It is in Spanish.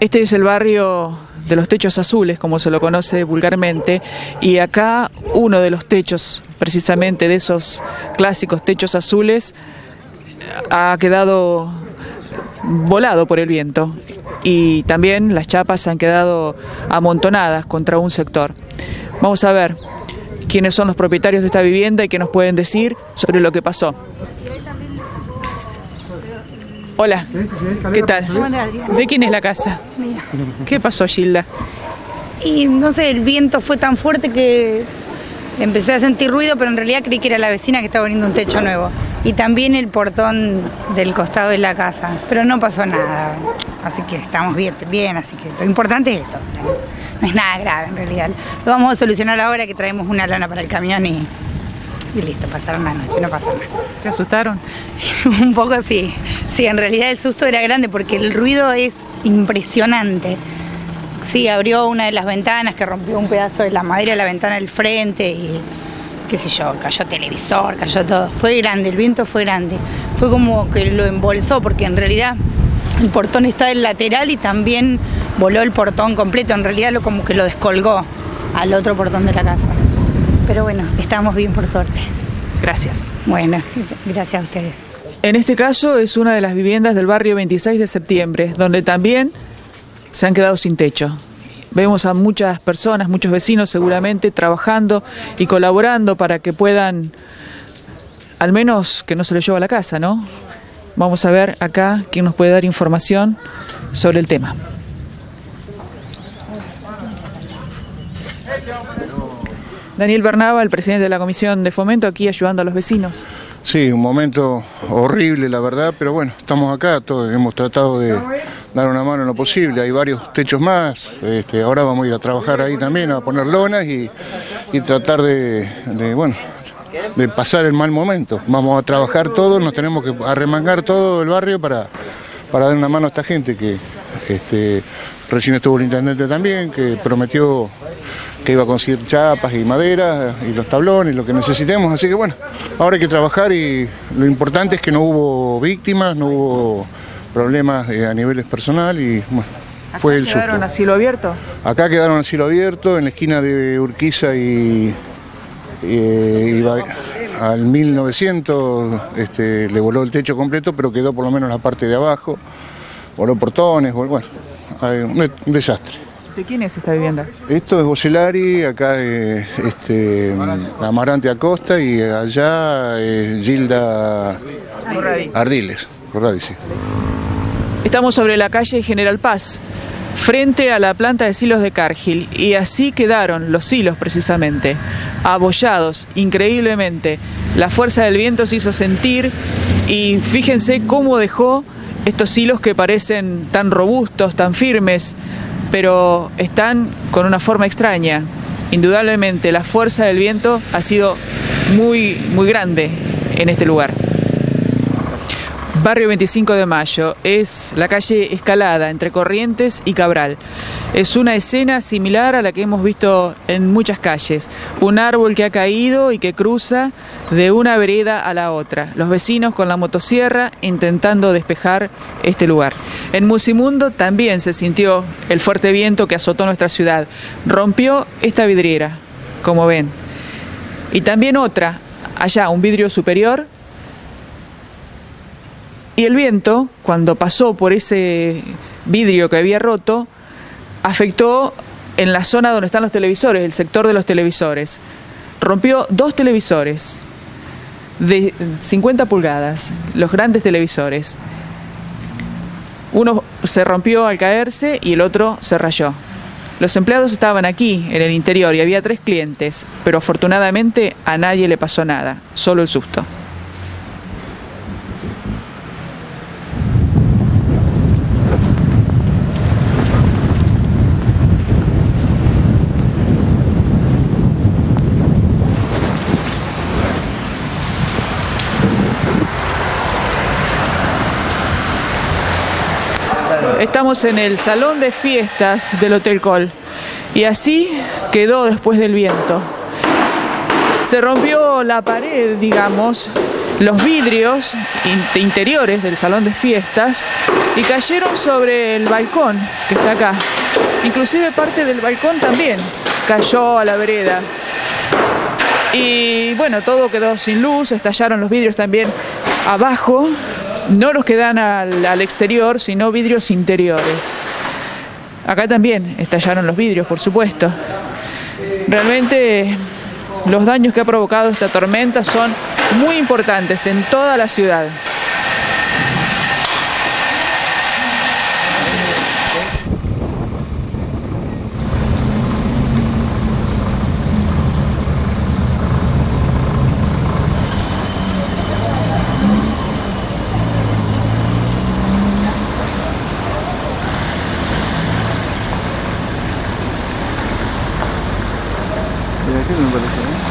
Este es el barrio de los techos azules, como se lo conoce vulgarmente, y acá uno de los techos, precisamente de esos clásicos techos azules, ha quedado volado por el viento y también las chapas han quedado amontonadas contra un sector. Vamos a ver quiénes son los propietarios de esta vivienda y qué nos pueden decir sobre lo que pasó. Hola, ¿qué tal? ¿De quién es la casa? Mía. ¿Qué pasó, Gilda? Y no sé, el viento fue tan fuerte que empecé a sentir ruido, pero en realidad creí que era la vecina que estaba poniendo un techo nuevo. Y también el portón del costado de la casa. Pero no pasó nada. Así que estamos bien, bien, así que lo importante es esto. No es nada grave en realidad. Lo vamos a solucionar ahora que traemos una lana para el camión y, y listo, pasaron la noche, no pasa nada. ¿Se asustaron? Un poco sí. Sí, en realidad el susto era grande porque el ruido es impresionante. Sí, abrió una de las ventanas que rompió un pedazo de la madera de la ventana del frente y qué sé yo, cayó televisor, cayó todo. Fue grande, el viento fue grande. Fue como que lo embolsó porque en realidad el portón está del lateral y también voló el portón completo. En realidad lo como que lo descolgó al otro portón de la casa. Pero bueno, estamos bien por suerte. Gracias. Bueno, gracias a ustedes. En este caso es una de las viviendas del barrio 26 de septiembre, donde también se han quedado sin techo. Vemos a muchas personas, muchos vecinos seguramente, trabajando y colaborando para que puedan, al menos que no se les lleve a la casa, ¿no? Vamos a ver acá quién nos puede dar información sobre el tema. Daniel Bernaba, el presidente de la Comisión de Fomento, aquí ayudando a los vecinos. Sí, un momento horrible, la verdad, pero bueno, estamos acá, todos hemos tratado de dar una mano en lo posible. Hay varios techos más, este, ahora vamos a ir a trabajar ahí también, a poner lonas y, tratar de, de, bueno, de pasar el mal momento. Vamos a trabajar todos, nos tenemos que arremangar todo el barrio para, para dar una mano a esta gente que este, recién estuvo el intendente también, que prometió que iba a conseguir chapas y madera y los tablones, lo que necesitemos. Así que bueno, ahora hay que trabajar y lo importante es que no hubo víctimas, no hubo problemas eh, a niveles personal y bueno, fue el ¿Quedaron susto. a cielo abierto? Acá quedaron a cielo abierto, en la esquina de Urquiza y, y- y va- al 1900 este, le voló el techo completo, pero quedó por lo menos la parte de abajo, voló portones, vol- bueno, un desastre. ¿De quién es esta vivienda? Esto es Bocelari, acá eh, este, Amarante Acosta y allá eh, Gilda Ardiles. Corradi, sí. Estamos sobre la calle General Paz, frente a la planta de silos de Cargill, y así quedaron los silos precisamente, abollados increíblemente. La fuerza del viento se hizo sentir y fíjense cómo dejó estos hilos que parecen tan robustos, tan firmes, pero están con una forma extraña. Indudablemente la fuerza del viento ha sido muy, muy grande en este lugar. Barrio 25 de Mayo es la calle Escalada entre Corrientes y Cabral. Es una escena similar a la que hemos visto en muchas calles. Un árbol que ha caído y que cruza de una vereda a la otra. Los vecinos con la motosierra intentando despejar este lugar. En Musimundo también se sintió el fuerte viento que azotó nuestra ciudad. Rompió esta vidriera, como ven. Y también otra, allá, un vidrio superior y el viento, cuando pasó por ese vidrio que había roto, afectó en la zona donde están los televisores, el sector de los televisores. Rompió dos televisores de 50 pulgadas, los grandes televisores. Uno se rompió al caerse y el otro se rayó. Los empleados estaban aquí, en el interior, y había tres clientes, pero afortunadamente a nadie le pasó nada, solo el susto. Estamos en el salón de fiestas del Hotel Col y así quedó después del viento. Se rompió la pared, digamos, los vidrios interiores del salón de fiestas y cayeron sobre el balcón que está acá. Inclusive parte del balcón también cayó a la vereda. Y bueno, todo quedó sin luz, estallaron los vidrios también abajo, no los que dan al, al exterior, sino vidrios interiores. Acá también estallaron los vidrios, por supuesto. Realmente los daños que ha provocado esta tormenta son muy importantes en toda la ciudad. ¿Y aquí me parece?